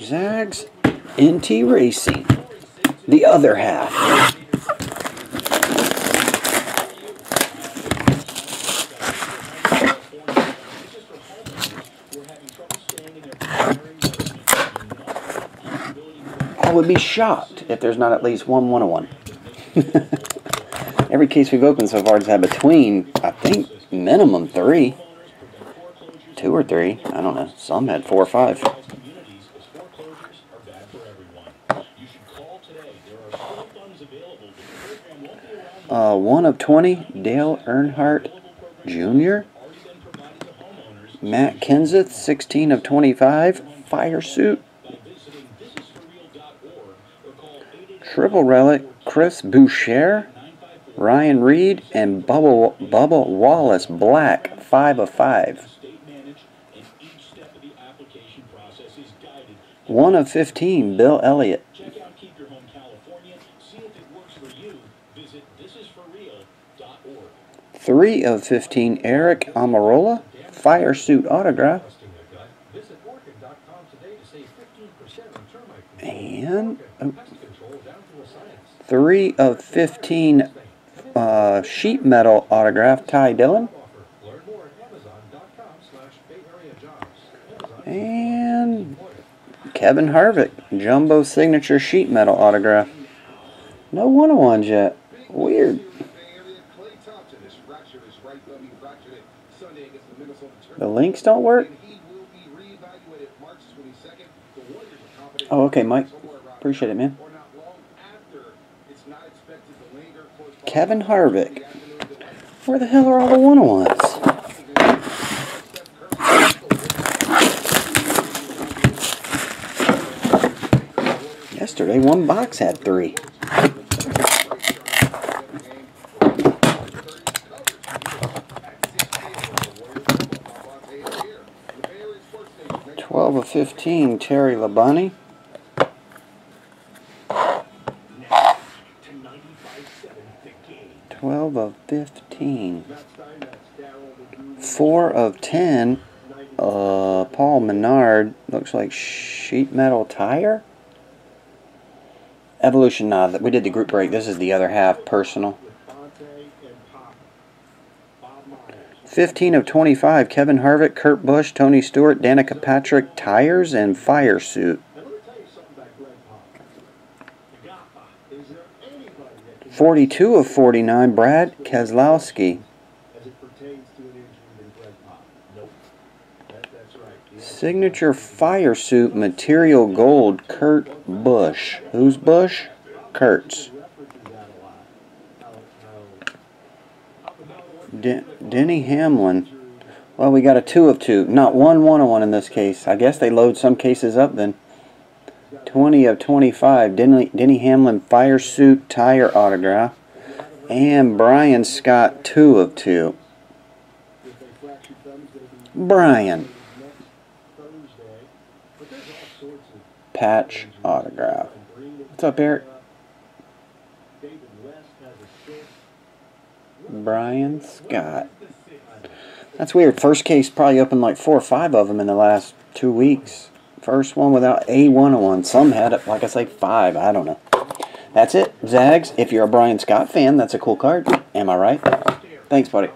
Zags NT Racing. The other half. I would be shocked if there's not at least one 101. Every case we've opened so far has had between, I think, minimum three. Two or three. I don't know. Some had four or five. Uh, one of 20, Dale Earnhardt Jr. Matt Kenseth, 16 of 25, Fire Suit. Triple Relic, Chris Buescher, Ryan Reed, and Bubba, Bubba Wallace Black, 5 of 5. 1 of 15, Bill Elliott. Three of 15, Eric Almirola, Fire Suit Autograph. And oh, three of 15, uh, Sheet Metal Autograph, Ty Dillon. And Kevin Harvick, Jumbo Signature Sheet Metal Autograph. No one-on-ones yet. Weird. The links don't work? Oh, okay, Mike. Appreciate it, man. Kevin Harvick. Where the hell are all the one-on-ones? Yesterday, one box had three. Twelve of fifteen, Terry Labonte. Twelve of fifteen. Four of ten, uh, Paul Menard. Looks like sheet metal tire. Evolution, nah, we did the group break. This is the other half, personal. 15 of 25, Kevin Harvick, Kurt Busch, Tony Stewart, Danica Patrick, Tires, and Fire Suit. 42 of 49, Brad Keselowski. Signature Fire Suit Material Gold, Kurt Busch. Who's Busch? Kurt's. De Denny Hamlin. Well, we got a two of two. Not one one on one in this case. I guess they load some cases up then. 20 of 25. Denny, Denny Hamlin Fire Suit Tire Autograph. And Brian Scott, two of two. Brian. Patch Autograph. What's up, Eric? Brian Scott. That's weird. First case probably opened like four or five of them in the last two weeks. First one without a 101. Some had it, like I say, five. I don't know. That's it. Zags, if you're a Brian Scott fan, that's a cool card. Am I right? Thanks, buddy.